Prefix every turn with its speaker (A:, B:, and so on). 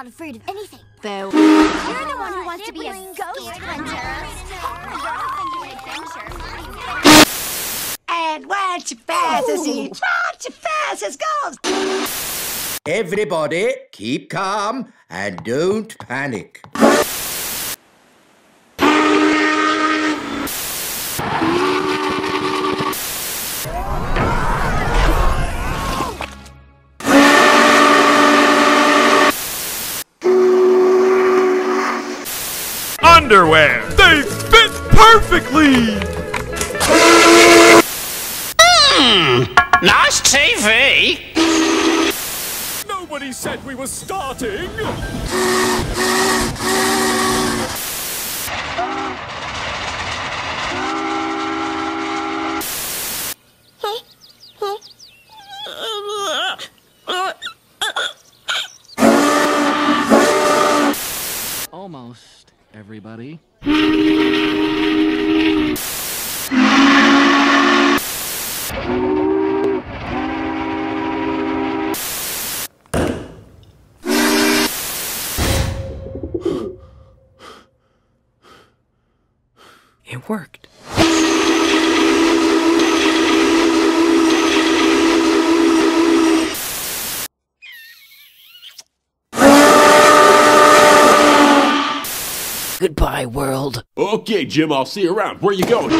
A: not afraid of anything.
B: Though.
A: You're the one who wants to be a ghost hunter.
C: And once you fast as each, once you fast as goes.
D: Everybody, keep calm and don't panic.
E: Underwear! They fit perfectly!
F: Hmm, nice TV!
E: Nobody said we were starting!
G: Almost, everybody.
H: It worked.
G: Goodbye, world.
I: Okay, Jim, I'll see you around. Where you going?